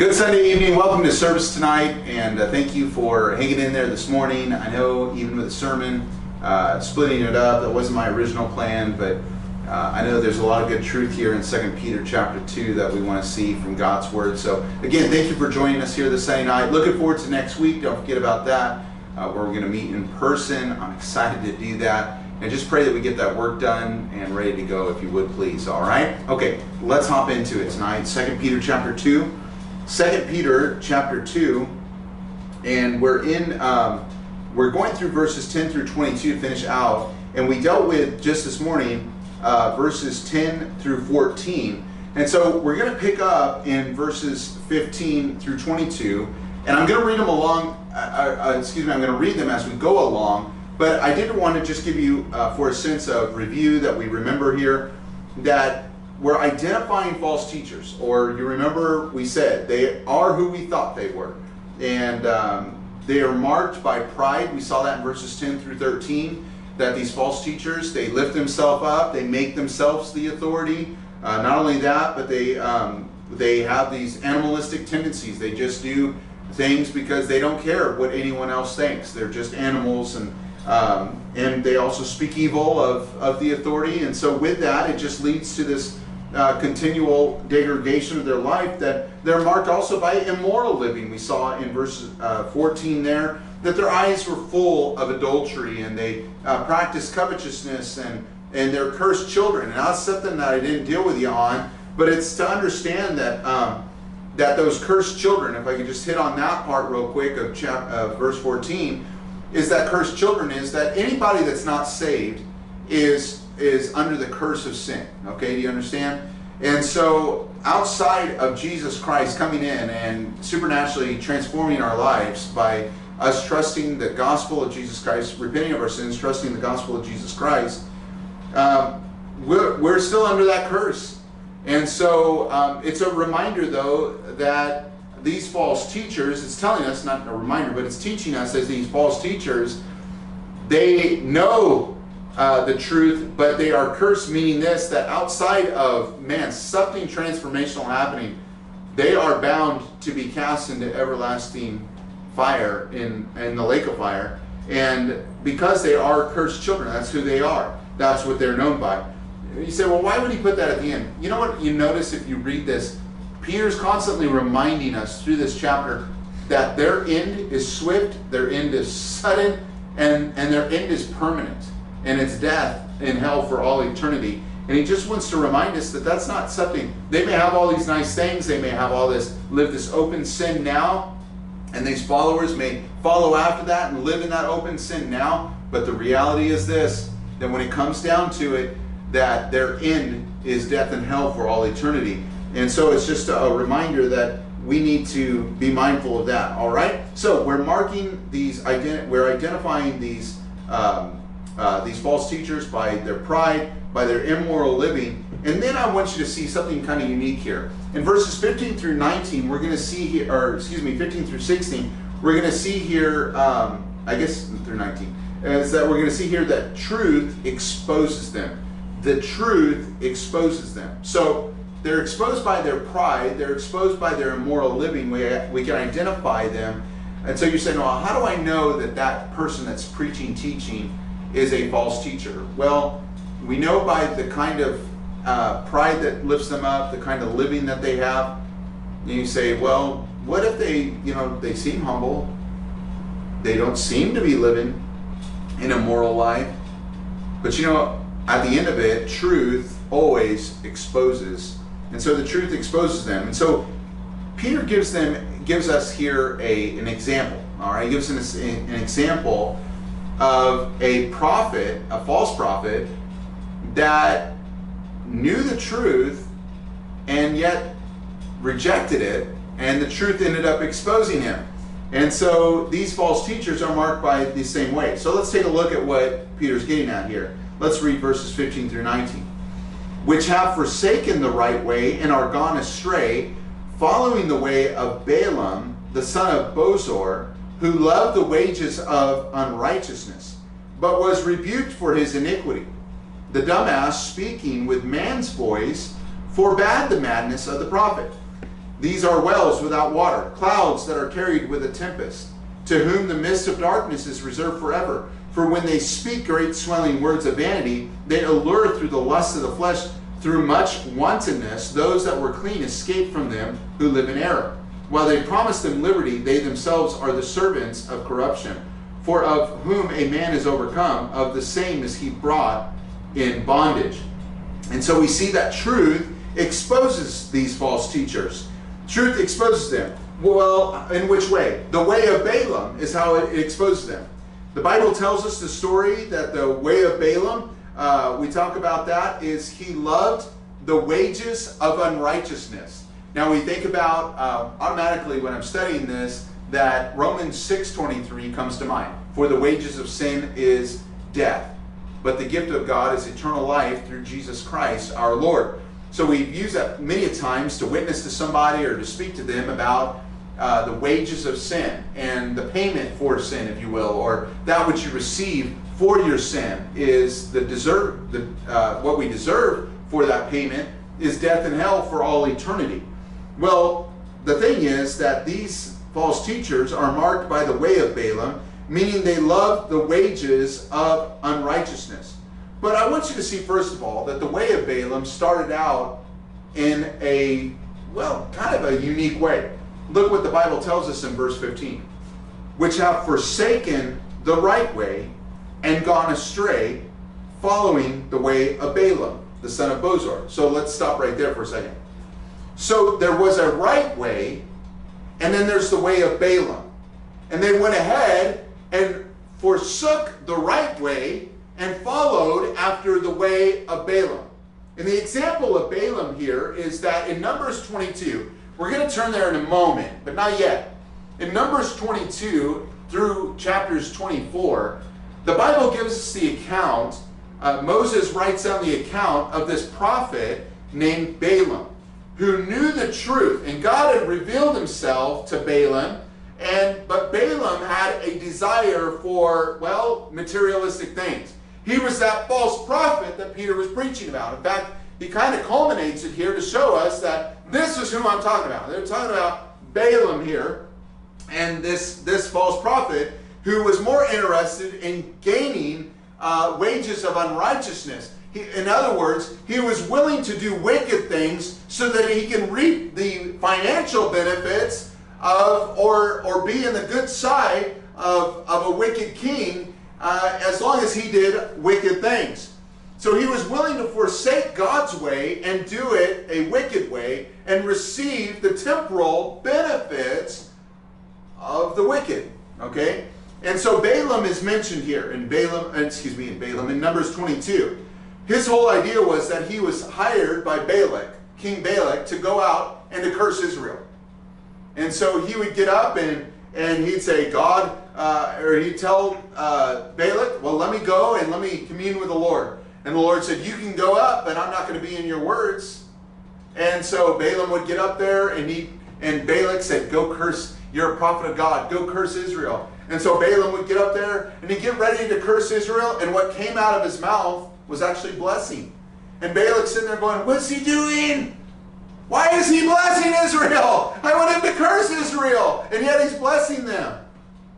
Good Sunday evening. Welcome to service tonight, and uh, thank you for hanging in there this morning. I know even with the sermon, uh, splitting it up, that wasn't my original plan, but uh, I know there's a lot of good truth here in 2 Peter chapter 2 that we want to see from God's Word. So, again, thank you for joining us here this Sunday night. Looking forward to next week. Don't forget about that, uh, where we're going to meet in person. I'm excited to do that. And just pray that we get that work done and ready to go, if you would please. All right? Okay, let's hop into it tonight. 2 Peter chapter 2. 2 Peter chapter 2, and we're in, um, we're going through verses 10 through 22 to finish out, and we dealt with just this morning uh, verses 10 through 14. And so we're going to pick up in verses 15 through 22, and I'm going to read them along, uh, uh, excuse me, I'm going to read them as we go along, but I did want to just give you, uh, for a sense of review that we remember here, that we're identifying false teachers, or you remember we said they are who we thought they were. And um, they are marked by pride. We saw that in verses 10 through 13, that these false teachers, they lift themselves up, they make themselves the authority. Uh, not only that, but they, um, they have these animalistic tendencies. They just do things because they don't care what anyone else thinks. They're just animals and um, and they also speak evil of, of the authority. And so with that, it just leads to this uh, continual degradation of their life, that they're marked also by immoral living. We saw in verse uh, 14 there that their eyes were full of adultery and they uh, practiced covetousness and, and they're cursed children. And that's something that I didn't deal with you on, but it's to understand that. Um, that those cursed children, if I could just hit on that part real quick of chap, uh, verse 14, is that cursed children is that anybody that's not saved is is under the curse of sin. Okay, do you understand? And so, outside of Jesus Christ coming in and supernaturally transforming our lives by us trusting the gospel of Jesus Christ, repenting of our sins, trusting the gospel of Jesus Christ, um, we're, we're still under that curse. And so, um, it's a reminder, though, that these false teachers, it's telling us, not a reminder, but it's teaching us as these false teachers, they know uh, the truth, but they are cursed, meaning this that outside of man, something transformational happening, they are bound to be cast into everlasting fire in, in the lake of fire. And because they are cursed children, that's who they are. That's what they're known by. You say, well, why would he put that at the end? You know what you notice if you read this? Peter's constantly reminding us through this chapter that their end is swift, their end is sudden, and, and their end is permanent and it's death in hell for all eternity. And he just wants to remind us that that's not something, they may have all these nice things, they may have all this, live this open sin now, and these followers may follow after that and live in that open sin now. But the reality is this that when it comes down to it, that their end is death and hell for all eternity. And so it's just a reminder that we need to be mindful of that. All right. So we're marking these. We're identifying these um, uh, these false teachers by their pride, by their immoral living. And then I want you to see something kind of unique here. In verses 15 through 19, we're going to see here, or excuse me, 15 through 16, we're going to see here, um, I guess through 19, is that we're going to see here that truth exposes them. The truth exposes them. So they're exposed by their pride, they're exposed by their immoral living. We, we can identify them. And so you're saying, well, how do I know that that person that's preaching, teaching, is a false teacher? Well, we know by the kind of uh, pride that lifts them up, the kind of living that they have. And you say, well, what if they, you know, they seem humble, they don't seem to be living in a moral life, but you know, at the end of it, truth always exposes, and so the truth exposes them. And so Peter gives them gives us here a an example. All right, he gives us an, an example of a prophet, a false prophet, that knew the truth and yet rejected it, and the truth ended up exposing him. And so these false teachers are marked by the same way. So let's take a look at what Peter's getting at here. Let's read verses 15 through 19. Which have forsaken the right way and are gone astray, following the way of Balaam, the son of Bosor, who loved the wages of unrighteousness, but was rebuked for his iniquity. The dumbass, speaking with man's voice, forbade the madness of the prophet. These are wells without water, clouds that are carried with a tempest, to whom the mist of darkness is reserved forever. For when they speak great swelling words of vanity, they allure through the lust of the flesh, through much wantonness, those that were clean escape from them who live in error. While they promise them liberty, they themselves are the servants of corruption. For of whom a man is overcome, of the same is he brought in bondage. And so we see that truth exposes these false teachers. Truth exposes them. Well, in which way? The way of Balaam is how it exposes them. The Bible tells us the story that the way of Balaam, uh, we talk about that, is he loved the wages of unrighteousness. Now we think about uh, automatically when I'm studying this that Romans 6:23 comes to mind. For the wages of sin is death, but the gift of God is eternal life through Jesus Christ our Lord. So we've used that many times to witness to somebody or to speak to them about uh, the wages of sin and the payment for sin, if you will, or that which you receive for your sin is the deserve the uh, what we deserve for that payment is death and hell for all eternity. Well, the thing is that these false teachers are marked by the way of Balaam, meaning they love the wages of unrighteousness. But I want you to see, first of all, that the way of Balaam started out in a, well, kind of a unique way. Look what the Bible tells us in verse 15. Which have forsaken the right way and gone astray, following the way of Balaam, the son of Bosor. So let's stop right there for a second. So there was a right way, and then there's the way of Balaam. And they went ahead and forsook the right way and followed after the way of Balaam. And the example of Balaam here is that in Numbers 22, we're going to turn there in a moment, but not yet. In Numbers 22 through chapters 24, the Bible gives us the account, uh, Moses writes down the account of this prophet named Balaam, who knew the truth, and God had revealed himself to Balaam, and but Balaam had a desire for, well, materialistic things. He was that false prophet that Peter was preaching about. In fact, he kind of culminates it here to show us that this is who I'm talking about. They're talking about Balaam here, and this, this false prophet who was more interested in gaining uh, wages of unrighteousness. He, in other words, he was willing to do wicked things so that he can reap the financial benefits of or, or be in the good side of, of a wicked king uh, as long as he did wicked things. So he was willing to forsake God's way and do it a wicked way and receive the temporal benefits of the wicked. Okay? And so Balaam is mentioned here in Balaam, uh, excuse me, in Balaam in Numbers 22. His whole idea was that he was hired by Balak, King Balak, to go out and to curse Israel. And so he would get up and, and he'd say, God, uh, or he'd tell uh, Balak, well, let me go and let me commune with the Lord. And the Lord said, you can go up, but I'm not going to be in your words. And so Balaam would get up there and he and Balak said, go curse, you're a prophet of God, go curse Israel. And so Balaam would get up there and he'd get ready to curse Israel, and what came out of his mouth was actually blessing. And Balak's sitting there going, What's he doing? Why is he blessing Israel? I want him to curse Israel, and yet he's blessing them.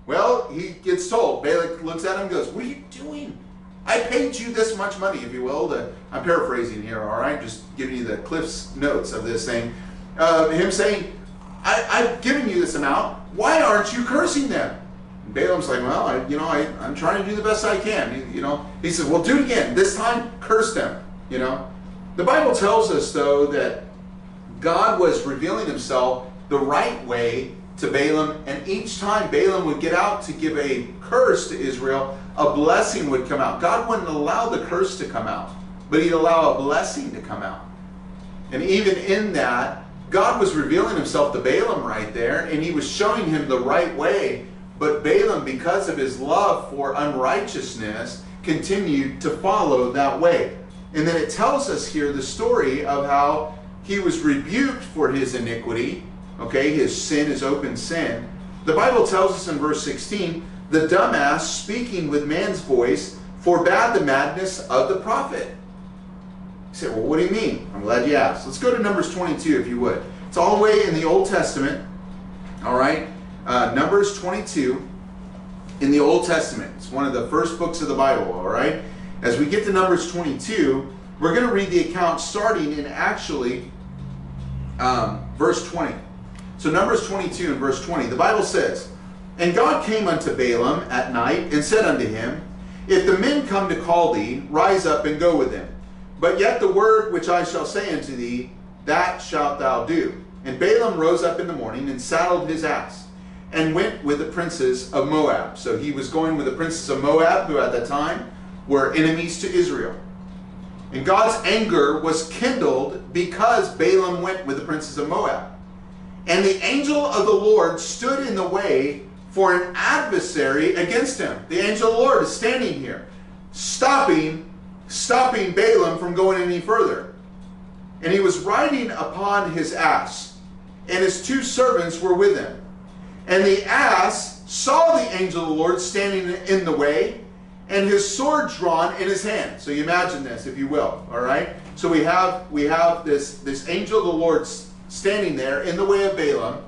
Well, he gets told. Balak looks at him and goes, What are you doing? I paid you this much money, if you will. To, I'm paraphrasing here, all right? Just giving you the Cliff's notes of this thing. Uh, him saying, I, I've given you this amount. Why aren't you cursing them? Balaam's like, well, I, you know, I, I'm trying to do the best I can. You know, he says, well, do it again. This time, curse them. You know, the Bible tells us though that God was revealing Himself the right way to Balaam, and each time Balaam would get out to give a curse to Israel, a blessing would come out. God wouldn't allow the curse to come out, but He'd allow a blessing to come out. And even in that, God was revealing Himself to Balaam right there, and He was showing him the right way. But Balaam, because of his love for unrighteousness, continued to follow that way. And then it tells us here the story of how he was rebuked for his iniquity. Okay, his sin is open sin. The Bible tells us in verse 16 the dumbass speaking with man's voice forbade the madness of the prophet. You say, well, what do you mean? I'm glad you asked. Let's go to Numbers 22 if you would. It's all the way in the Old Testament. All right? Uh, Numbers 22 in the Old Testament. It's one of the first books of the Bible, all right? As we get to Numbers 22, we're going to read the account starting in actually um, verse 20. So, Numbers 22 and verse 20, the Bible says, And God came unto Balaam at night and said unto him, If the men come to call thee, rise up and go with them. But yet the word which I shall say unto thee, that shalt thou do. And Balaam rose up in the morning and saddled his ass and went with the princes of Moab. So he was going with the princes of Moab, who at that time were enemies to Israel. And God's anger was kindled because Balaam went with the princes of Moab. And the angel of the Lord stood in the way for an adversary against him. The angel of the Lord is standing here, stopping, stopping Balaam from going any further. And he was riding upon his ass, and his two servants were with him. And the ass saw the angel of the Lord standing in the way, and his sword drawn in his hand. So you imagine this, if you will. All right. So we have we have this this angel of the Lord standing there in the way of Balaam,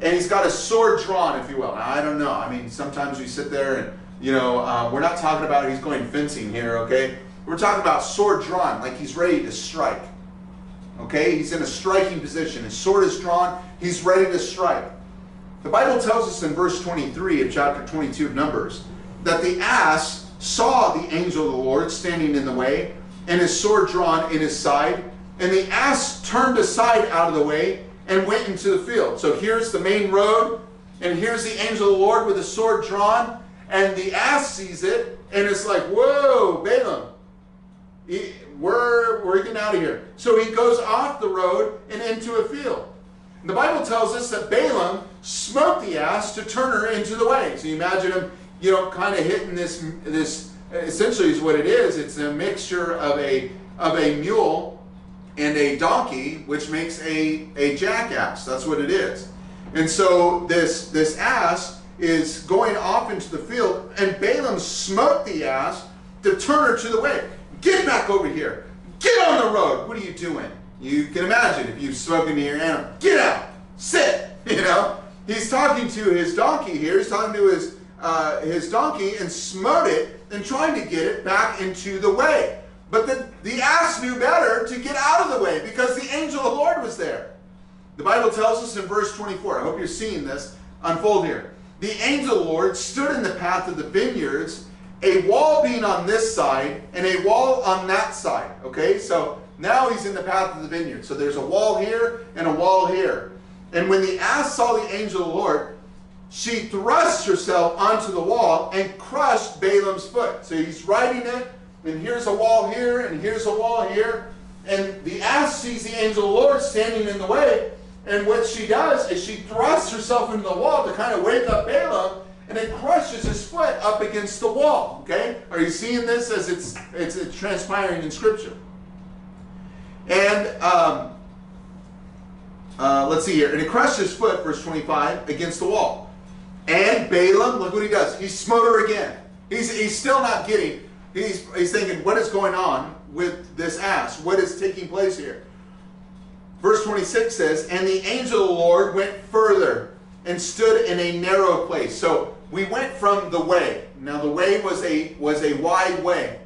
and he's got a sword drawn, if you will. Now, I don't know. I mean, sometimes we sit there and you know uh, we're not talking about he's going fencing here. Okay, we're talking about sword drawn, like he's ready to strike. Okay, he's in a striking position. His sword is drawn. He's ready to strike. The Bible tells us in verse 23 of chapter 22 of Numbers that the ass saw the angel of the Lord standing in the way and his sword drawn in his side. And the ass turned aside out of the way and went into the field. So here's the main road, and here's the angel of the Lord with his sword drawn. And the ass sees it and it's like, Whoa, Balaam, we're, we're getting out of here. So he goes off the road and into a field. The Bible tells us that Balaam smote the ass to turn her into the way. So you imagine him, you know, kind of hitting this, this essentially is what it is. It's a mixture of a, of a mule and a donkey, which makes a, a jackass. That's what it is. And so this, this ass is going off into the field, and Balaam smote the ass to turn her to the way. Get back over here. Get on the road. What are you doing? You can imagine if you've spoken to your animal. Get out. Sit. You know. He's talking to his donkey here. He's talking to his uh, his donkey and smote it and trying to get it back into the way. But the, the ass knew better to get out of the way because the angel of the Lord was there. The Bible tells us in verse 24, I hope you're seeing this unfold here. The angel of the Lord stood in the path of the vineyards a wall being on this side and a wall on that side. Okay, so now he's in the path of the vineyard. So there's a wall here and a wall here. And when the ass saw the angel of the Lord, she thrust herself onto the wall and crushed Balaam's foot. So he's riding it, and here's a wall here, and here's a wall here. And the ass sees the angel of the Lord standing in the way. And what she does is she thrusts herself into the wall to kind of wake up Balaam and it crushes his foot up against the wall. Okay? Are you seeing this as it's, it's, it's transpiring in Scripture? And um, uh, let's see here. And it crushed his foot, verse 25, against the wall. And Balaam, look what he does. He smote her again. He's, he's still not getting, he's, he's thinking, what is going on with this ass? What is taking place here? Verse 26 says, And the angel of the Lord went further and stood in a narrow place. So we went from the way. Now the way was a was a wide way.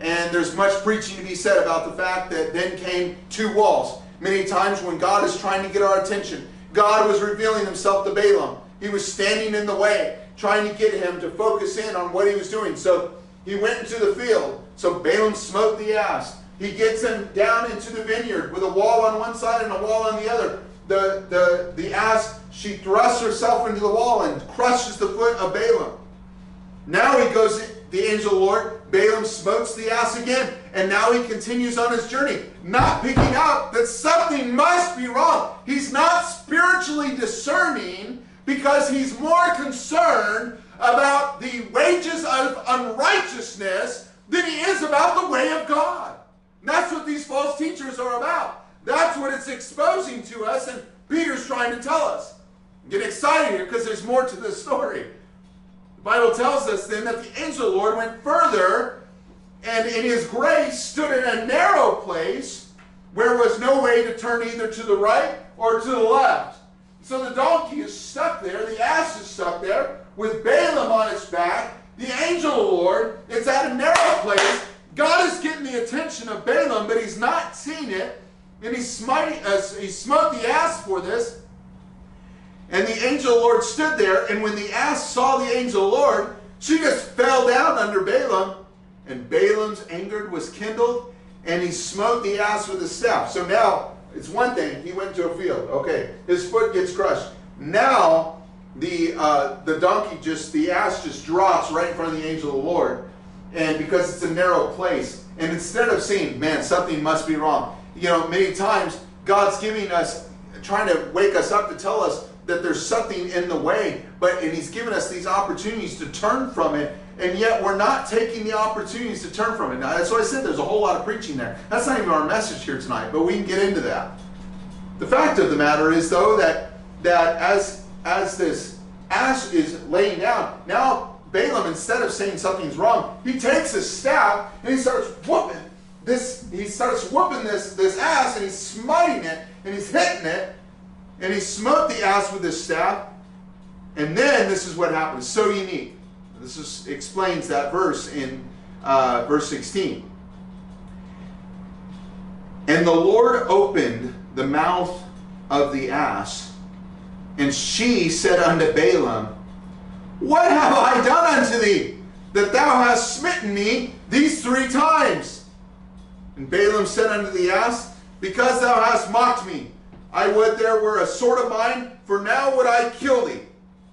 And there's much preaching to be said about the fact that then came two walls. Many times when God is trying to get our attention, God was revealing himself to Balaam. He was standing in the way, trying to get him to focus in on what he was doing. So he went into the field. So Balaam smote the ass. He gets him down into the vineyard with a wall on one side and a wall on the other. The, the, the ass she thrusts herself into the wall and crushes the foot of Balaam. Now he goes, the angel Lord, Balaam smokes the ass again, and now he continues on his journey, not picking up that something must be wrong. He's not spiritually discerning because he's more concerned about the wages of unrighteousness than he is about the way of God. And that's what these false teachers are about. That's what it's exposing to us, and Peter's trying to tell us. Get excited here because there's more to this story. Bible tells us then that the angel of the Lord went further and in his grace stood in a narrow place where was no way to turn either to the right or to the left. So the donkey is stuck there, the ass is stuck there, with Balaam on its back. The angel of the Lord is at a narrow place. God is getting the attention of Balaam, but he's not seeing it. And he, smiting, uh, he smote the ass for this. And the angel Lord stood there, and when the ass saw the angel Lord, she just fell down under Balaam. And Balaam's anger was kindled, and he smote the ass with his staff. So now, it's one thing, he went to a field. Okay, his foot gets crushed. Now, the, uh, the donkey just, the ass just drops right in front of the angel of the Lord. And because it's a narrow place, and instead of saying, man, something must be wrong, you know, many times God's giving us, trying to wake us up to tell us that there's something in the way, but and He's given us these opportunities to turn from it, and yet we're not taking the opportunities to turn from it. Now, that's why I said there's a whole lot of preaching there. That's not even our message here tonight, but we can get into that. The fact of the matter is, though, that that as as this ass is laying down, now Balaam, instead of saying something's wrong, he takes his staff and he starts whooping this. He starts whooping this this ass and he's smiting it and he's hitting it, and he smote the ass with his staff. And then this is what happens. So unique. This is, explains that verse in uh, verse 16. And the Lord opened the mouth of the ass, and she said unto Balaam, What have I done unto thee, that thou hast smitten me these three times? And Balaam said unto the ass, Because thou hast mocked me, I would there were a sword of mine, for now would I kill thee.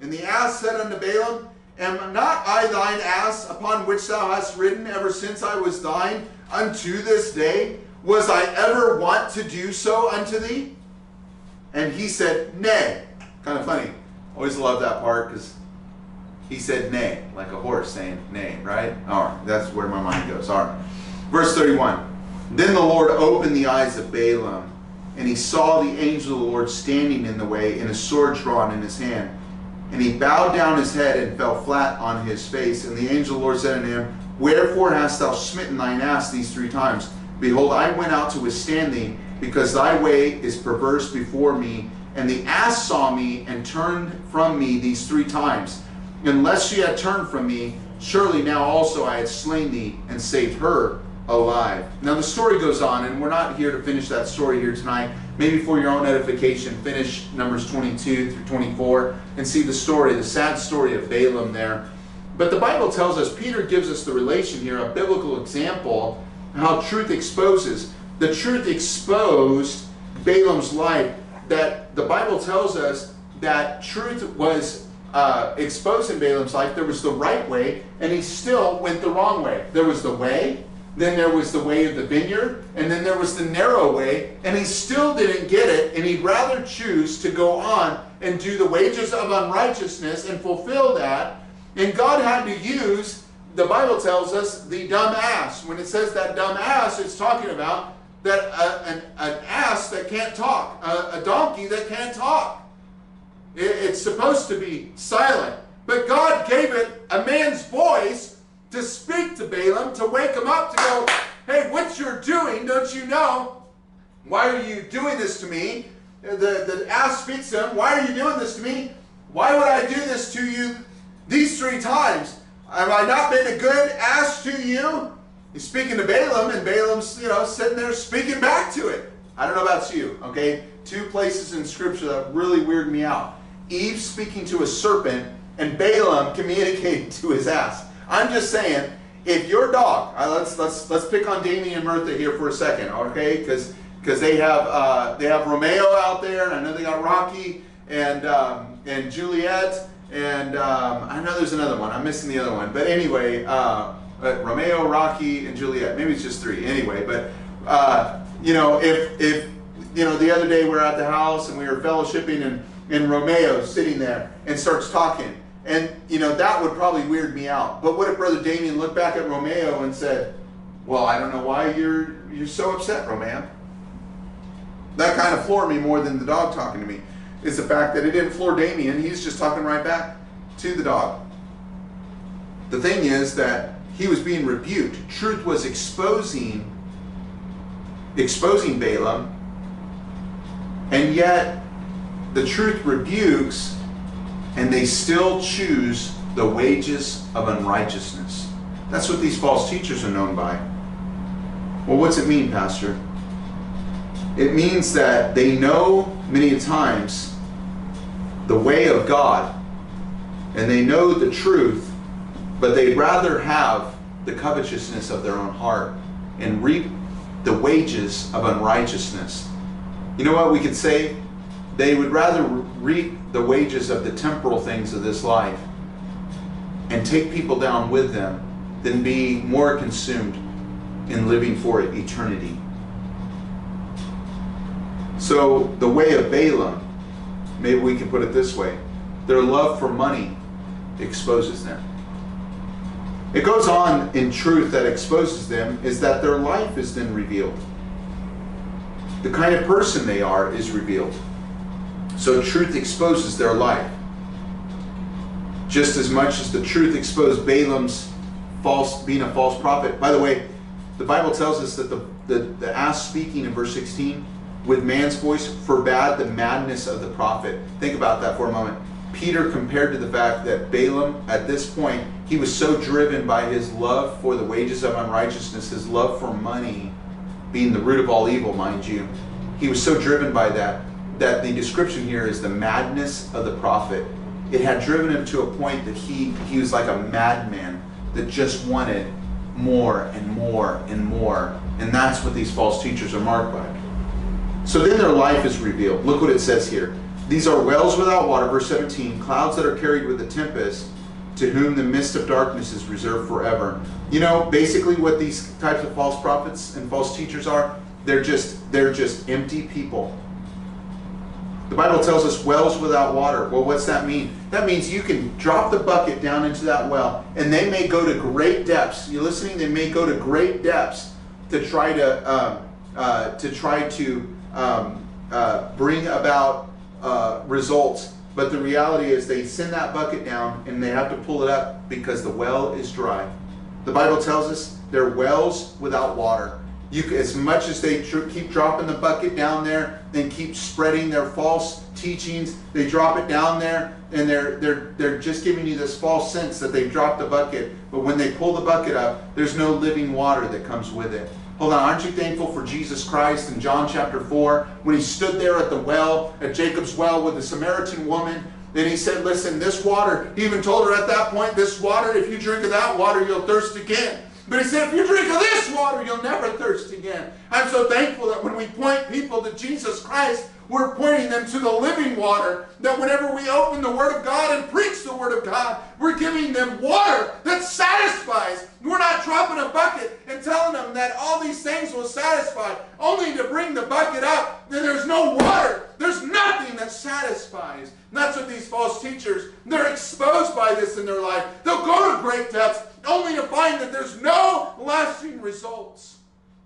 And the ass said unto Balaam, Am not I thine ass upon which thou hast ridden ever since I was thine unto this day? Was I ever wont to do so unto thee? And he said, Nay. Kind of funny. Always love that part because he said nay, like a horse saying nay, right? All right, that's where my mind goes. All right. Verse 31. Then the Lord opened the eyes of Balaam, and he saw the angel of the Lord standing in the way, and a sword drawn in his hand. And he bowed down his head and fell flat on his face. And the angel of the Lord said unto him, Wherefore hast thou smitten thine ass these three times? Behold, I went out to withstand thee, because thy way is perverse before me. And the ass saw me and turned from me these three times. Unless she had turned from me, surely now also I had slain thee and saved her alive. Now the story goes on, and we're not here to finish that story here tonight. Maybe for your own edification, finish Numbers 22 through 24 and see the story, the sad story of Balaam there. But the Bible tells us, Peter gives us the relation here, a biblical example, how truth exposes. The truth exposed Balaam's life, that the Bible tells us that truth was uh, exposed in Balaam's life. There was the right way, and he still went the wrong way. There was the way, then there was the way of the vineyard, and then there was the narrow way, and he still didn't get it, and he'd rather choose to go on and do the wages of unrighteousness and fulfill that. And God had to use, the Bible tells us, the dumb ass. When it says that dumb ass, it's talking about that uh, an, an ass that can't talk, a, a donkey that can't talk. It, it's supposed to be silent. But God gave it a man's voice to speak to Balaam, to wake him up, to go, hey, what you're doing, don't you know? Why are you doing this to me? The, the ass speaks to him, why are you doing this to me? Why would I do this to you these three times? Have I not been a good ass to you? He's speaking to Balaam, and Balaam's, you know, sitting there speaking back to it. I don't know about you, okay? Two places in Scripture that really weird me out. Eve speaking to a serpent, and Balaam communicating to his ass. I'm just saying, if your dog, uh, let's let's let's pick on Damien and Mirtha here for a second, okay? Because because they have uh, they have Romeo out there, and I know they got Rocky and um, and Juliet, and um, I know there's another one. I'm missing the other one, but anyway, uh, Romeo, Rocky, and Juliet. Maybe it's just three. Anyway, but uh, you know, if if you know, the other day we were at the house and we were fellowshipping, and and Romeo sitting there and starts talking. And, you know, that would probably weird me out. But what if Brother Damien looked back at Romeo and said, Well, I don't know why you're you're so upset, Romeo. That kind of floored me more than the dog talking to me. Is the fact that it didn't floor Damien, he's just talking right back to the dog. The thing is that he was being rebuked. Truth was exposing exposing Balaam And yet, the truth rebukes, and they still choose the wages of unrighteousness. That's what these false teachers are known by. Well, what's it mean, Pastor? It means that they know many times the way of God and they know the truth, but they'd rather have the covetousness of their own heart and reap the wages of unrighteousness. You know what we could say? They would rather reap the wages of the temporal things of this life and take people down with them than be more consumed in living for eternity. So, the way of Balaam, maybe we can put it this way their love for money exposes them. It goes on in truth that exposes them is that their life is then revealed. The kind of person they are is revealed. So truth exposes their life. Just as much as the truth exposed Balaam's false being a false prophet. By the way, the Bible tells us that the, the, the ass speaking in verse 16 with man's voice forbade the madness of the prophet. Think about that for a moment. Peter compared to the fact that Balaam, at this point, he was so driven by his love for the wages of unrighteousness, his love for money being the root of all evil, mind you. He was so driven by that that the description here is the madness of the prophet. It had driven him to a point that he, he was like a madman that just wanted more and more and more. And that's what these false teachers are marked by. So then their life is revealed. Look what it says here. These are wells without water, verse 17, clouds that are carried with the tempest, to whom the mist of darkness is reserved forever. You know, basically what these types of false prophets and false teachers are, they're just they're just empty people. The Bible tells us wells without water. Well, what's that mean? That means you can drop the bucket down into that well, and they may go to great depths. You listening? They may go to great depths to try to um, uh, to try to um, uh, bring about uh, results. But the reality is they send that bucket down and they have to pull it up because the well is dry. The Bible tells us they're wells without water. You, as much as they tr- keep dropping the bucket down there, then keep spreading their false teachings, they drop it down there, and they're they're they're just giving you this false sense that they've dropped the bucket. But when they pull the bucket up, there's no living water that comes with it. Hold on, aren't you thankful for Jesus Christ in John chapter 4 when he stood there at the well, at Jacob's well with the Samaritan woman? Then he said, Listen, this water, he even told her at that point, this water, if you drink of that water, you'll thirst again. But he said, if you drink of this water, you'll never thirst again. I'm so thankful that when we point people to Jesus Christ, we're pointing them to the living water. That whenever we open the Word of God and preach the Word of God, we're giving them water that satisfies. We're not dropping a bucket and telling them that all these things will satisfy, only to bring the bucket up. Then there's no water. There's nothing that satisfies. And that's what these false teachers, they're exposed by this in their life. They'll go to great depths only to find that there's no lasting results.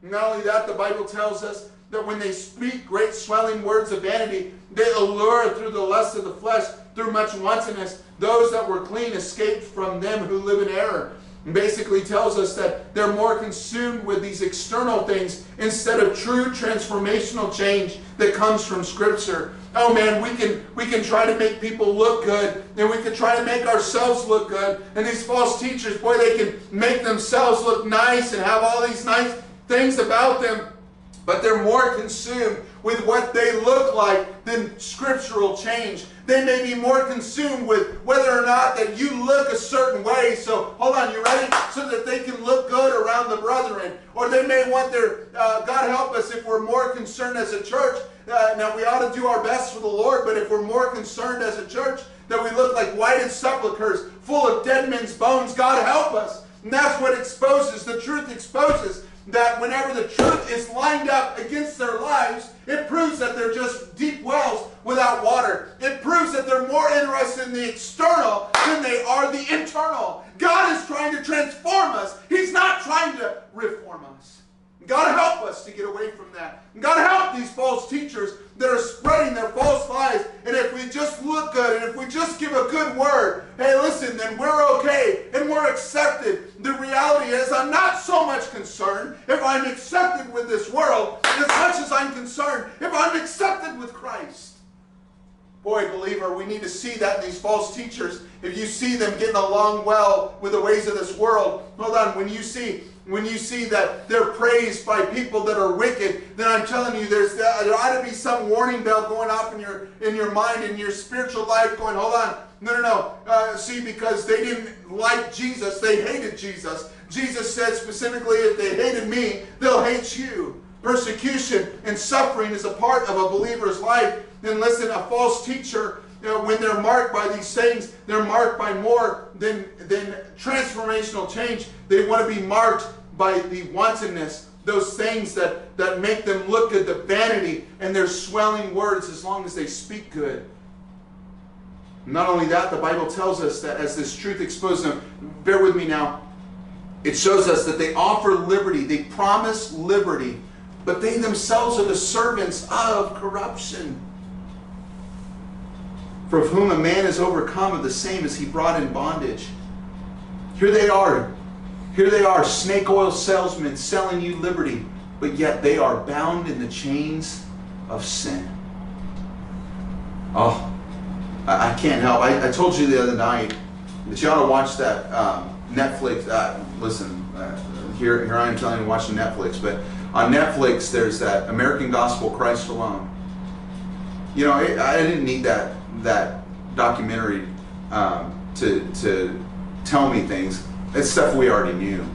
Not only that, the Bible tells us that when they speak great swelling words of vanity, they allure through the lust of the flesh, through much wantonness, those that were clean escaped from them who live in error. Basically tells us that they're more consumed with these external things instead of true transformational change that comes from Scripture. Oh man, we can we can try to make people look good, and we can try to make ourselves look good. And these false teachers, boy, they can make themselves look nice and have all these nice things about them but they're more consumed with what they look like than scriptural change. They may be more consumed with whether or not that you look a certain way. So, hold on, you ready? So that they can look good around the brethren. Or they may want their, uh, God help us if we're more concerned as a church. Uh, now, we ought to do our best for the Lord, but if we're more concerned as a church that we look like whited sepulchres full of dead men's bones, God help us. And that's what exposes, the truth exposes that whenever the truth is lined up against their lives, it proves that they're just deep wells without water. It proves that they're more interested in the external than they are the internal. God is trying to transform us. He's not trying to reform us. God help us to get away from that. God help these false teachers that are spreading their false lies. And if we just look good and if we just give a good word, hey, listen, then we're okay and we're accepted the reality is I'm not so much concerned if I'm accepted with this world as much as I'm concerned if I'm accepted with Christ. Boy, believer, we need to see that in these false teachers. If you see them getting along well with the ways of this world, hold on, when you see when you see that they're praised by people that are wicked, then I'm telling you, there's there ought to be some warning bell going off in your in your mind in your spiritual life, going, hold on, no, no, no. Uh, see, because they didn't like Jesus, they hated Jesus. Jesus said specifically, if they hated me, they'll hate you. Persecution and suffering is a part of a believer's life. And listen, a false teacher you know, when they're marked by these things, they're marked by more than, than transformational change. They want to be marked by the wantonness, those things that, that make them look good, the vanity, and their swelling words as long as they speak good. Not only that, the Bible tells us that as this truth exposes them, bear with me now, it shows us that they offer liberty, they promise liberty, but they themselves are the servants of corruption. For of whom a man is overcome, of the same as he brought in bondage. Here they are. Here they are, snake oil salesmen selling you liberty, but yet they are bound in the chains of sin. Oh, I, I can't help. I, I, told you the other night that you ought to watch that um, Netflix. Uh, listen, uh, here, here I am telling you to watch Netflix, but on Netflix there's that American Gospel Christ Alone. You know, it, I didn't need that that documentary um, to to tell me things. It's stuff we already knew.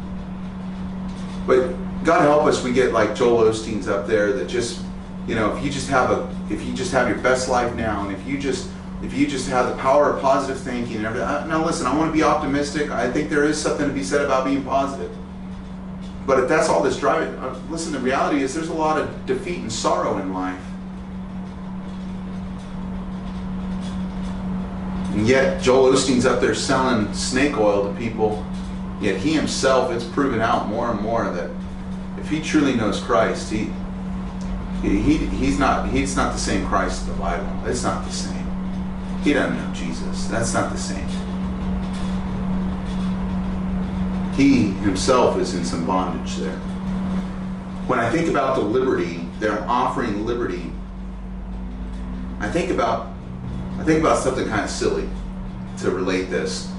But God help us, we get like Joel Osteen's up there that just, you know, if you just have a, if you just have your best life now, and if you just, if you just have the power of positive thinking and everything. Now listen, I want to be optimistic. I think there is something to be said about being positive. But if that's all that's driving, uh, listen, the reality is there's a lot of defeat and sorrow in life. And yet Joel Osteen's up there selling snake oil to people. Yet he himself, it's proven out more and more that if he truly knows Christ, he, he, he's not he's not the same Christ the Bible. It's not the same. He doesn't know Jesus. That's not the same. He himself is in some bondage there. When I think about the liberty, they're offering liberty. I think about I think about something kind of silly to relate this.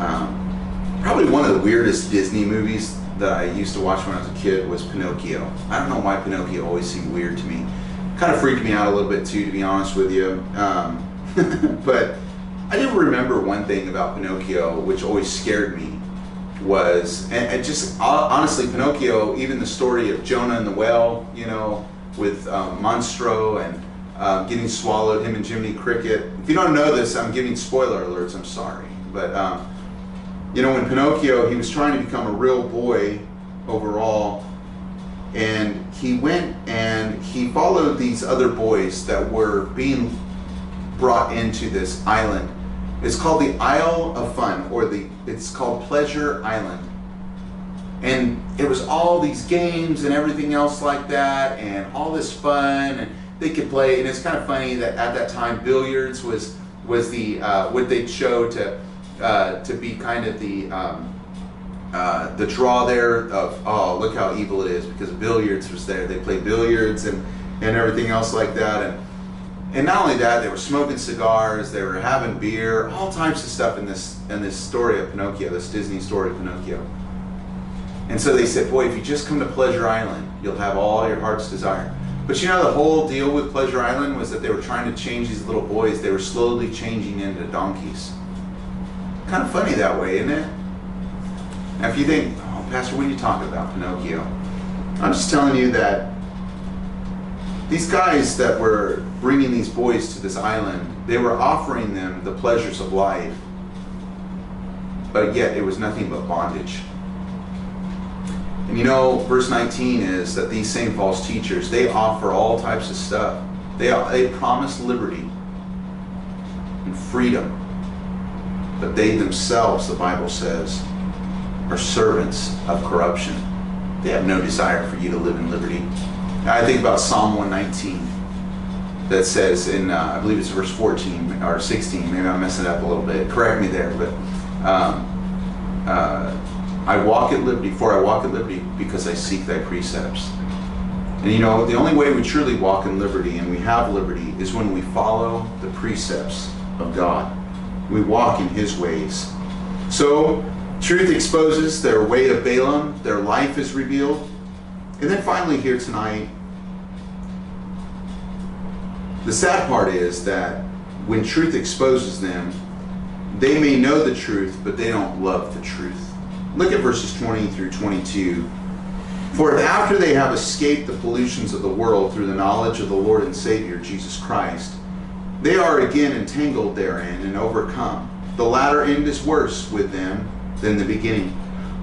Um, probably one of the weirdest Disney movies that I used to watch when I was a kid was Pinocchio. I don't know why Pinocchio always seemed weird to me. Kind of freaked me out a little bit too, to be honest with you. Um, but I did remember one thing about Pinocchio, which always scared me, was and, and, just honestly, Pinocchio. Even the story of Jonah and the whale, you know, with um, Monstro and um, getting swallowed, him and Jiminy Cricket. If you don't know this, I'm giving spoiler alerts, I'm sorry. But, um, you know, in Pinocchio, he was trying to become a real boy overall, and he went and he followed these other boys that were being brought into this island. It's called the Isle of Fun, or the it's called Pleasure Island. And it was all these games and everything else like that, and all this fun, and they could play. And it's kind of funny that at that time, billiards was was the uh, what they showed to uh, to be kind of the um, uh, the draw there of oh look how evil it is because billiards was there. They played billiards and and everything else like that and. And not only that, they were smoking cigars, they were having beer, all types of stuff in this in this story of Pinocchio, this Disney story of Pinocchio. And so they said, boy, if you just come to Pleasure Island, you'll have all your heart's desire. But you know, the whole deal with Pleasure Island was that they were trying to change these little boys. They were slowly changing into donkeys. Kind of funny that way, isn't it? Now, if you think, oh, Pastor, what are you talking about, Pinocchio? I'm just telling you that these guys that were bringing these boys to this island, they were offering them the pleasures of life, but yet it was nothing but bondage. And you know, verse 19 is that these same false teachers, they offer all types of stuff. They, they promise liberty and freedom. But they themselves, the Bible says, are servants of corruption. They have no desire for you to live in liberty. I think about Psalm 119 that says in, uh, I believe it's verse 14 or 16, maybe I'm messing it up a little bit. Correct me there, but um, uh, I walk at liberty, for I walk at liberty because I seek thy precepts. And you know, the only way we truly walk in liberty and we have liberty is when we follow the precepts of God. We walk in his ways. So, truth exposes their way of Balaam, their life is revealed. And then finally, here tonight, the sad part is that when truth exposes them, they may know the truth, but they don't love the truth. Look at verses 20 through 22. For if after they have escaped the pollutions of the world through the knowledge of the Lord and Savior Jesus Christ, they are again entangled therein and overcome, the latter end is worse with them than the beginning.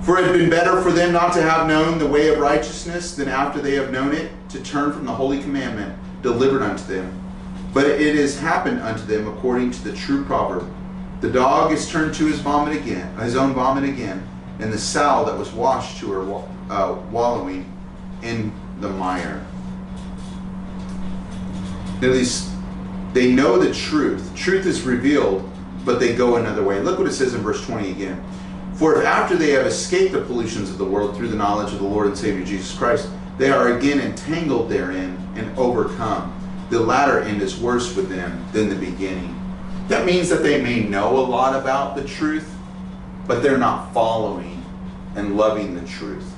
For it had been better for them not to have known the way of righteousness than after they have known it to turn from the holy commandment delivered unto them. But it has happened unto them according to the true proverb. The dog is turned to his vomit again, his own vomit again, and the sow that was washed to her uh, wallowing in the mire. Now these, they know the truth. Truth is revealed, but they go another way. Look what it says in verse 20 again. For if after they have escaped the pollutions of the world through the knowledge of the Lord and Savior Jesus Christ, they are again entangled therein and overcome the latter end is worse with them than the beginning. That means that they may know a lot about the truth, but they're not following and loving the truth.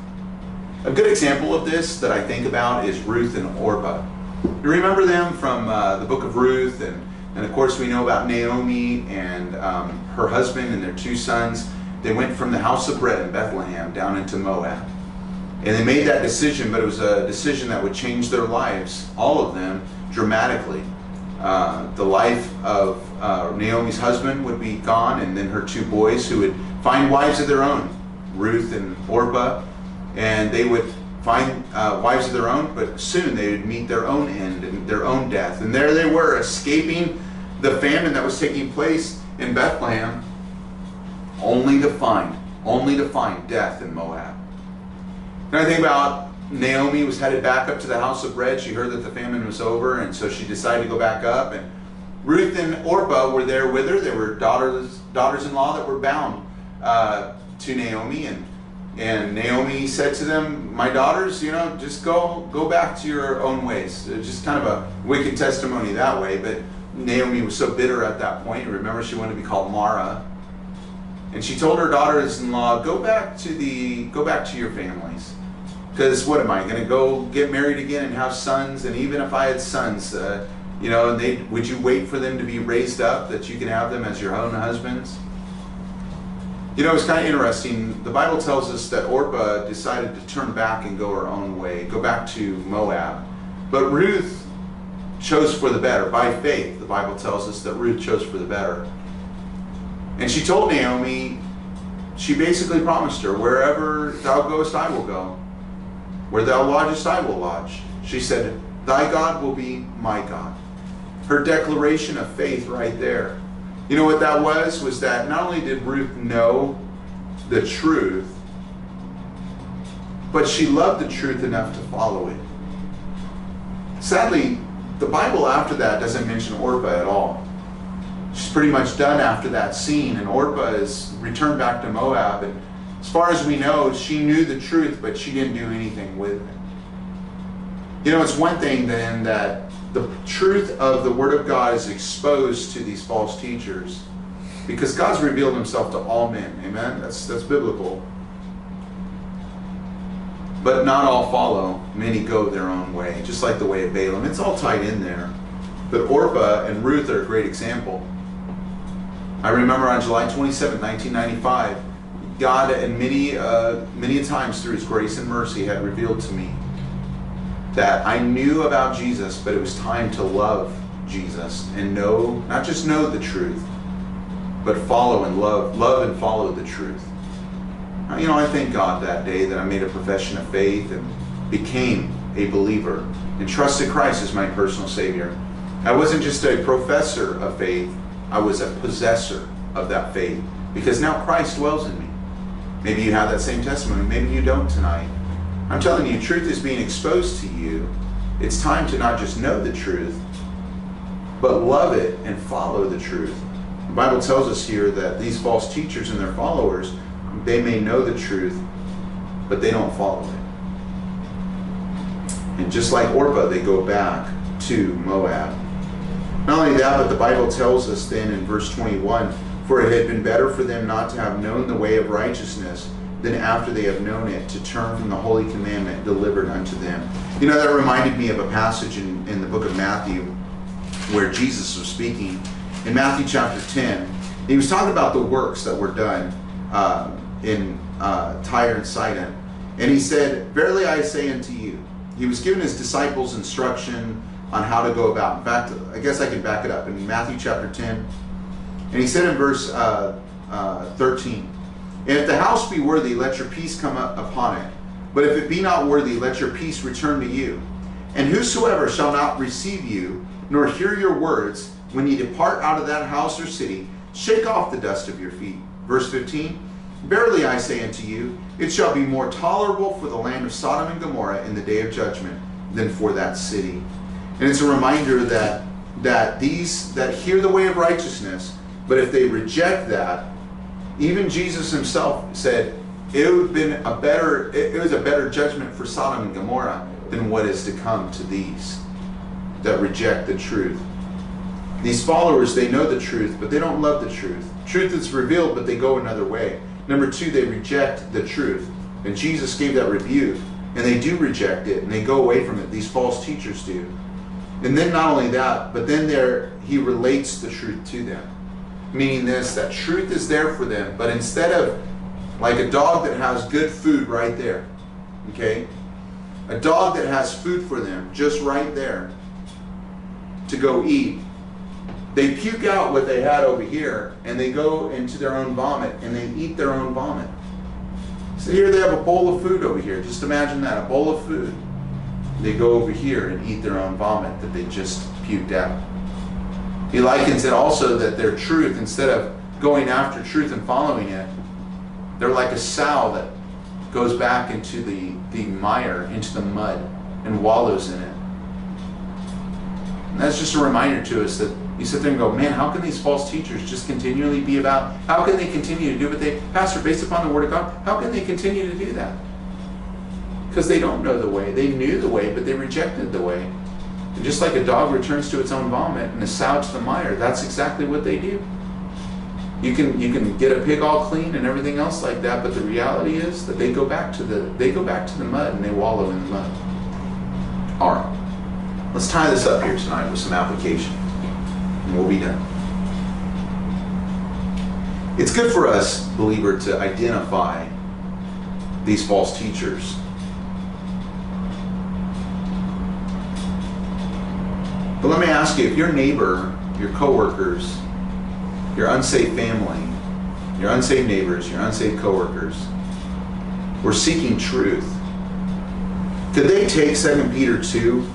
A good example of this that I think about is Ruth and Orpah. You remember them from uh, the book of Ruth, and, and of course we know about Naomi and um, her husband and their two sons. They went from the house of bread in Bethlehem down into Moab. And they made that decision, but it was a decision that would change their lives, all of them, dramatically. Uh, the life of uh, Naomi's husband would be gone, and then her two boys who would find wives of their own, Ruth and Orpah, and they would find uh, wives of their own, but soon they would meet their own end and their own death. And there they were, escaping the famine that was taking place in Bethlehem, only to find, only to find death in Moab. And I think about Naomi was headed back up to the house of bread. She heard that the famine was over, and so she decided to go back up. And Ruth and Orpah were there with her. They were daughters, daughters-in-law that were bound uh, to Naomi, and and Naomi said to them, "My daughters, you know, just go go back to your own ways." Just kind of a wicked testimony that way. But Naomi was so bitter at that point. Remember, she wanted to be called Mara, and she told her daughters-in-law, "Go back to the go back to your families." Because what am I going to go get married again and have sons? And even if I had sons, uh, you know, they would you wait for them to be raised up that you can have them as your own husbands? You know, it's kind of interesting. The Bible tells us that Orpah decided to turn back and go her own way, go back to Moab. But Ruth chose for the better. By faith, the Bible tells us that Ruth chose for the better. And she told Naomi, she basically promised her, wherever thou goest, I will go. Where thou lodgest, I will lodge. She said, Thy God will be my God. Her declaration of faith right there. You know what that was? Was that not only did Ruth know the truth, but she loved the truth enough to follow it. Sadly, the Bible after that doesn't mention Orpah at all. She's pretty much done after that scene, and Orpah is returned back to Moab, and as far as we know, she knew the truth, but she didn't do anything with it. You know, it's one thing then that the truth of the Word of God is exposed to these false teachers because God's revealed himself to all men. Amen? That's, that's biblical. But not all follow. Many go their own way, just like the way of Balaam. It's all tied in there. But Orpah and Ruth are a great example. I remember on July 27, 1995, God, and many, uh, many times through His grace and mercy, had revealed to me that I knew about Jesus, but it was time to love Jesus and know, not just know the truth, but follow and love, love and follow the truth. You know, I thank God that day that I made a profession of faith and became a believer and trusted Christ as my personal Savior. I wasn't just a professor of faith, I was a possessor of that faith because now Christ dwells in me. Maybe you have that same testimony. Maybe you don't tonight. I'm telling you, truth is being exposed to you. It's time to not just know the truth, but love it and follow the truth. The Bible tells us here that these false teachers and their followers they may know the truth, but they don't follow it. And just like Orpah, they go back to Moab. Not only that, but the Bible tells us then in verse 21 For it had been better for them not to have known the way of righteousness than after they have known it to turn from the holy commandment delivered unto them. You know, that reminded me of a passage in, in the book of Matthew where Jesus was speaking. In Matthew chapter 10, he was talking about the works that were done uh, in uh, Tyre and Sidon. And he said, Verily I say unto you, he was giving his disciples instruction on how to go about. In fact, I guess I can back it up. In Matthew chapter 10, and he said in verse uh, uh, 13, And if the house be worthy, let your peace come upon it. But if it be not worthy, let your peace return to you. And whosoever shall not receive you, nor hear your words, when ye depart out of that house or city, shake off the dust of your feet. Verse 15, Verily I say unto you, it shall be more tolerable for the land of Sodom and Gomorrah in the day of judgment than for that city. And it's a reminder that that these that hear the way of righteousness, but if they reject that, even Jesus himself said it would have been a better it, was a better judgment for Sodom and Gomorrah than what is to come to these that reject the truth. These followers, they know the truth, but they don't love the truth. Truth is revealed, but they go another way. Number two, they reject the truth. And Jesus gave that rebuke. And they do reject it and they go away from it. These false teachers do. And then not only that, but then there he relates the truth to them. Meaning this, that truth is there for them, but instead of like a dog that has good food right there, okay? A dog that has food for them just right there to go eat. They puke out what they had over here and they go into their own vomit and they eat their own vomit. So here they have a bowl of food over here. Just imagine that a bowl of food. They go over here and eat their own vomit that they just puked out. He likens it also that their truth, instead of going after truth and following it, they're like a sow that goes back into the, the mire, into the mud, and wallows in it. And that's just a reminder to us that you sit there and go, man, how can these false teachers just continually be about, how can they continue to do what they, Pastor, based upon the Word of God, how can they continue to do that? Because they don't know the way. They knew the way, but they rejected the way. And just like a dog returns to its own vomit and a sow to the mire, that's exactly what they do. You can you can get a pig all clean and everything else like that, but the reality is that they go back to the they go back to the mud and they wallow in the mud. All right, let's tie this up here tonight with some application, and we'll be done. It's good for us, believer, to identify these false teachers. But let me ask you, if your neighbor, your coworkers, your unsafe family, your unsaved neighbors, your unsaved coworkers were seeking truth, could they take 2 Peter 2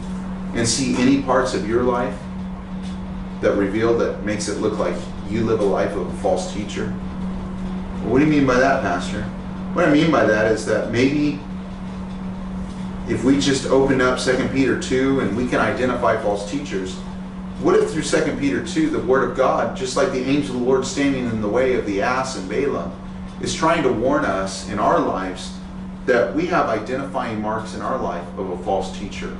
and see any parts of your life that reveal that makes it look like you live a life of a false teacher? What do you mean by that, Pastor? What I mean by that is that maybe if we just open up 2 Peter 2 and we can identify false teachers, what if through 2 Peter 2, the Word of God, just like the angel of the Lord standing in the way of the ass and Balaam, is trying to warn us in our lives that we have identifying marks in our life of a false teacher?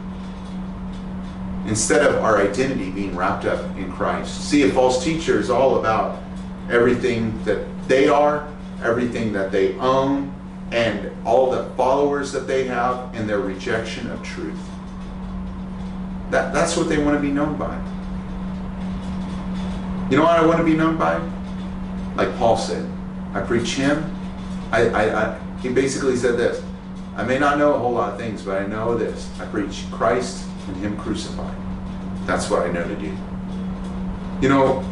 Instead of our identity being wrapped up in Christ. See, a false teacher is all about everything that they are, everything that they own, and all the followers that they have, and their rejection of truth. That, that's what they want to be known by. You know what I want to be known by? Like Paul said, I preach him. I, I, I, he basically said this I may not know a whole lot of things, but I know this. I preach Christ and Him crucified. That's what I know to do. You know,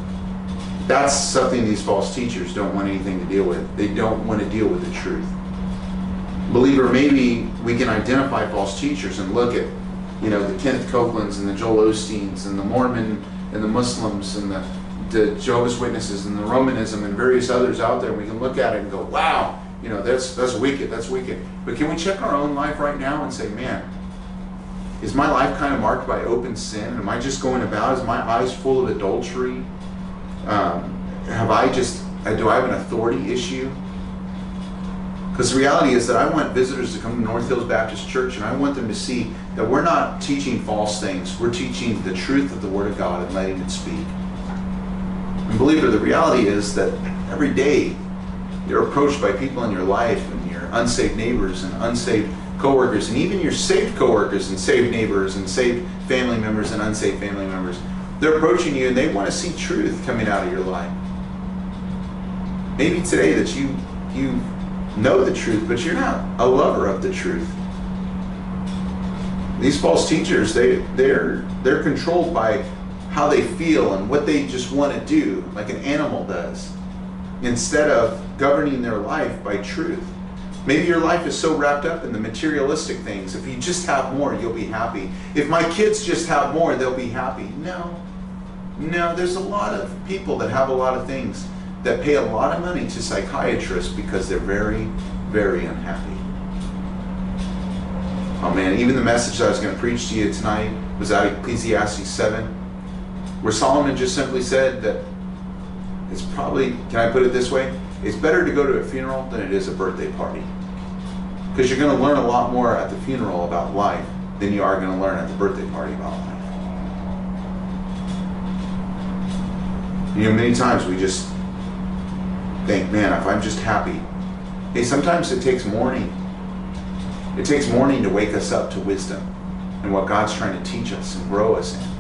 that's something these false teachers don't want anything to deal with. They don't want to deal with the truth. Believer, maybe we can identify false teachers and look at, you know, the Kenneth Copelands and the Joel Osteens and the Mormon and the Muslims and the the Jehovah's Witnesses and the Romanism and various others out there. We can look at it and go, wow, you know, that's that's wicked, that's wicked. But can we check our own life right now and say, man, is my life kind of marked by open sin? Am I just going about? Is my eyes full of adultery? Um, have I just, do I have an authority issue? Because the reality is that I want visitors to come to North Hills Baptist Church and I want them to see that we're not teaching false things. We're teaching the truth of the Word of God and letting it speak. And believe it, the reality is that every day you're approached by people in your life and your unsaved neighbors and unsaved coworkers and even your saved coworkers and saved neighbors and saved family members and unsaved family members. They're approaching you and they want to see truth coming out of your life. Maybe today that you you know the truth, but you're not a lover of the truth. These false teachers, they they're they're controlled by how they feel and what they just want to do, like an animal does, instead of governing their life by truth. Maybe your life is so wrapped up in the materialistic things. If you just have more, you'll be happy. If my kids just have more, they'll be happy. No. No, there's a lot of people that have a lot of things that pay a lot of money to psychiatrists because they're very, very unhappy. Oh man, even the message that I was going to preach to you tonight was out of Ecclesiastes 7, where Solomon just simply said that it's probably, can I put it this way? It's better to go to a funeral than it is a birthday party. Because you're going to learn a lot more at the funeral about life than you are going to learn at the birthday party about life. You know, many times we just think, man, if I'm just happy. Hey, sometimes it takes mourning. It takes mourning to wake us up to wisdom and what God's trying to teach us and grow us in.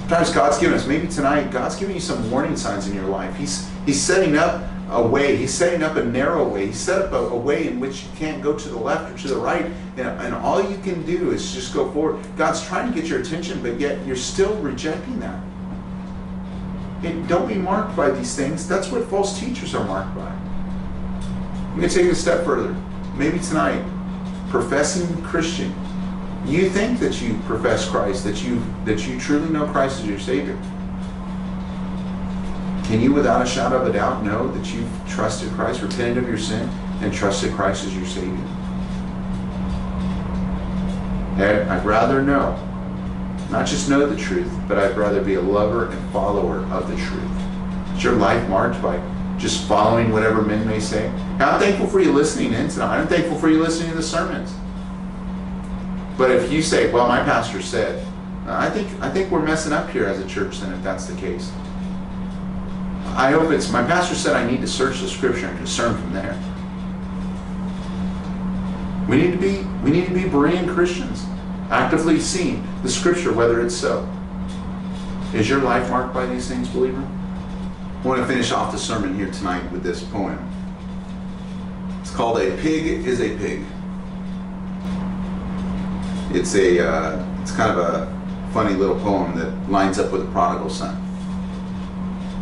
Sometimes God's given us, maybe tonight, God's giving you some warning signs in your life. He's, he's setting up a way. He's setting up a narrow way. He's set up a, a way in which you can't go to the left or to the right. And, and all you can do is just go forward. God's trying to get your attention, but yet you're still rejecting that. And don't be marked by these things. That's what false teachers are marked by. Going to take it a step further. Maybe tonight, professing Christian, you think that you profess Christ, that you that you truly know Christ as your Savior. Can you, without a shadow of a doubt, know that you've trusted Christ, repented of your sin, and trusted Christ as your Savior? And I'd rather know not just know the truth, but I'd rather be a lover and follower of the truth. Is your life marked by just following whatever men may say? I'm thankful for you listening in tonight. I'm thankful for you listening to the sermons. But if you say, well, my pastor said, I think I think we're messing up here as a church then if that's the case. I hope it's my pastor said I need to search the scripture and discern from there. We need to be we need to be Berean Christians actively seeing the scripture, whether it's so. Is your life marked by these things, believer? I want to finish off the sermon here tonight with this poem. It's called A Pig is a Pig. It's a uh, it's kind of a funny little poem that lines up with the prodigal son.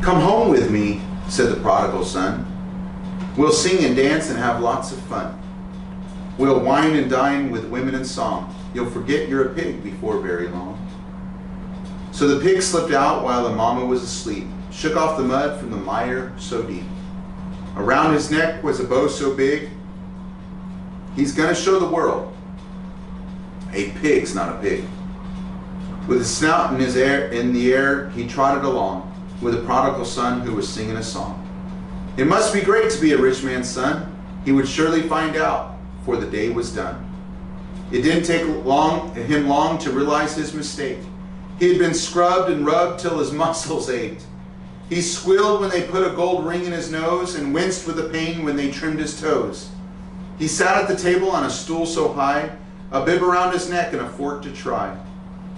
Come home with me, said the prodigal son. We'll sing and dance and have lots of fun. We'll wine and dine with women and song. You'll forget you're a pig before very long. So the pig slipped out while the mama was asleep, shook off the mud from the mire so deep. Around his neck was a bow so big, he's going to show the world a pig's not a pig. With his snout in, his air, in the air, he trotted along with a prodigal son who was singing a song. It must be great to be a rich man's son. He would surely find out, for the day was done. It didn't take long, him long to realize his mistake. He had been scrubbed and rubbed till his muscles ached. He squealed when they put a gold ring in his nose and winced with the pain when they trimmed his toes. He sat at the table on a stool so high, a bib around his neck and a fork to try,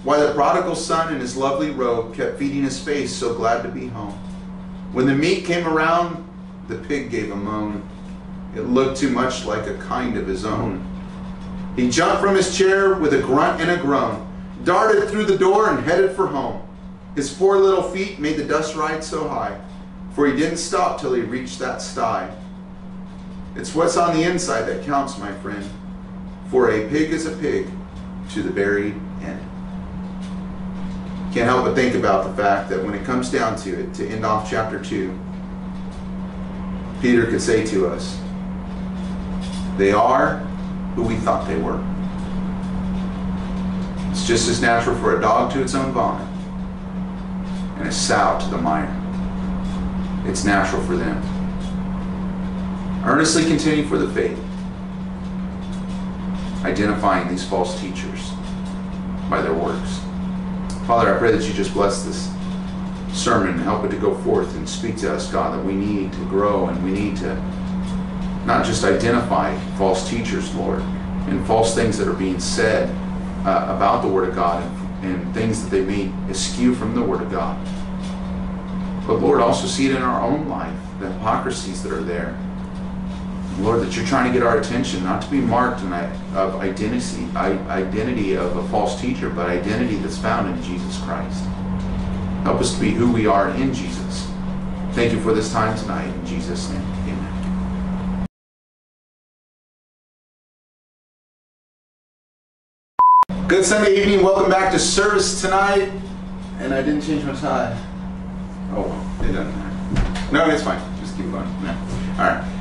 while the prodigal son in his lovely robe kept feeding his face, so glad to be home. When the meat came around, the pig gave a moan. It looked too much like a kind of his own. He jumped from his chair with a grunt and a groan, darted through the door and headed for home. His four little feet made the dust ride so high, for he didn't stop till he reached that sty. It's what's on the inside that counts, my friend, for a pig is a pig to the very end. Can't help but think about the fact that when it comes down to it, to end off chapter 2, Peter could say to us, they are who we thought they were. It's just as natural for a dog to its own vomit and a sow to the mire. It's natural for them. earnestly contending for the faith, identifying these false teachers by their works. Father, I pray that you just bless this sermon and help it to go forth and speak to us, God, that we need to grow and we need to not just identify false teachers, Lord, and false things that are being said uh, about the Word of God and, and things that they may eschew from the Word of God. But Lord, also see it in our own life, the hypocrisies that are there. Lord, that you're trying to get our attention, not to be marked in of identity, identity of a false teacher, but identity that's found in Jesus Christ. Help us to be who we are in Jesus. Thank you for this time tonight. In Jesus' name, Good Sunday evening. Welcome back to service tonight. And I didn't change my tie. Oh, it doesn't matter. No, it's fine. Just keep going. No. All right.